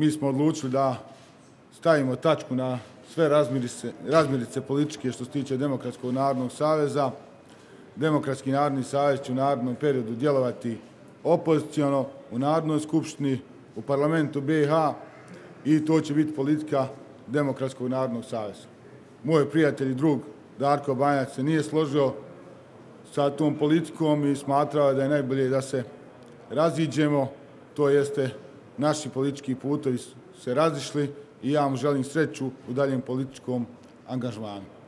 mi smo odlučili da stavimo tačku na sve razmirice, razmirice političke što se tiče Demokratskog narodnog saveza. Demokratski narodni savez će u narodnom periodu djelovati opoziciono u Narodnoj skupštini, u parlamentu BiH i to će biti politika Demokratskog narodnog saveza. Moj prijatelj i drug Darko Banjac se nije složio sa tom politikom i smatrao da je najbolje da se raziđemo, to jeste naši politički putovi se razišli i ja vam želim sreću u daljem političkom angažmanu.